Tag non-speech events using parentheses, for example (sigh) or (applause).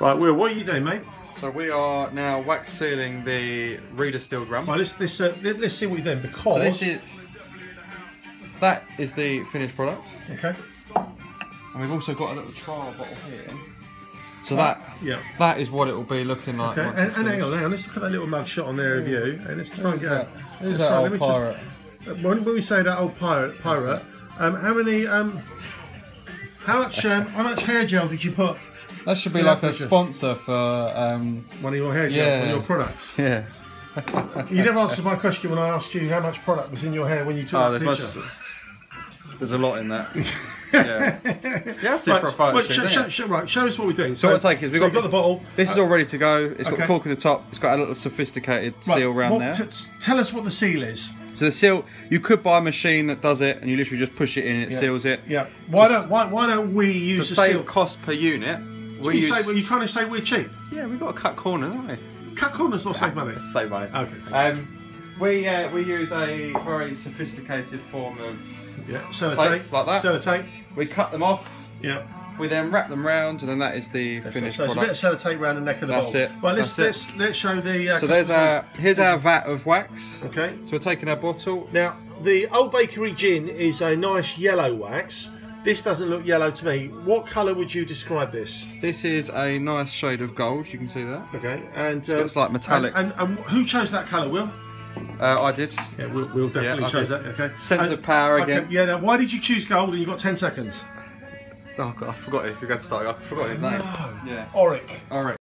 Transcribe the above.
Right, Will, what are you doing, mate? So we are now wax sealing the re-distilled rum. Right, let's let's, uh, let- let's see what you're doing because. So this is that is the finished product, okay. and we've also got a little trial bottle here. So that Yeah. that is what it will be looking like. Okay, and, and hang on, hang on. Let's look at that little mug shot on there of you, and let's try and Who's get. that? Who's that old me just- pirate? Uh, When, when we say that old pirate, pirate, um, how many, um, how much, um, how much hair gel did you put That should be Yeah, like a picture. sponsor for um, one of your hair gel, Yeah. one of your products? (laughs) yeah. You never answered my question when I asked you how much product was in your hair when you took Oh, that there's picture. much. There's a lot in that. (laughs) yeah. You have to Right, for a photo wait, shoot. show, don't show, you? show, right, show us what we're doing. So what we're taking is we've so got got the bottle. This is all ready to go. It's got cork in the top. It's got a little sophisticated Right, seal around what- there. t- t- tell us what the seal is. So the seal, you could buy a machine that does it, and you literally just push it in, it Yeah. seals it. Yeah. Why To don't why, why don't we use a save seal? cost per unit, We we use. say, are you trying to say we're cheap? yeah, we've got to cut corners, haven't we? Cut corners or save money? Save money. Okay. Um, we uh, we use a very sophisticated form of. Yeah. Sellotape. Tape, like that. Sellotape. We cut them off. Yeah. We then wrap them round, and then that is the finished so it's a bit product. of sellotape around the neck of the That's bottle. it, Right, let's that's let's let's show the. Uh, so there's our here's our vat of wax. Okay. So we're taking our bottle. Now the Old Bakery gin is a nice yellow wax. This doesn't look yellow to me. What colour would you describe this? This is a nice shade of gold. You can see that. Okay, and uh, Looks like metallic. And, and, and who chose that colour? Will? Uh, I did. Yeah, Will, Will definitely I chose did. that. Okay. Sense And- of power okay, again. Yeah. Now, why did you choose gold? And you got ten seconds. Oh god, I forgot it. We got to start. I forgot his name. No. Yeah. Oric. Right.